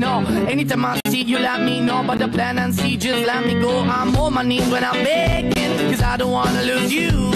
No, anytime I see you, let me know about the plan and see, just let me go. I'm on my knees when I'm begging, cause I don't wanna lose you.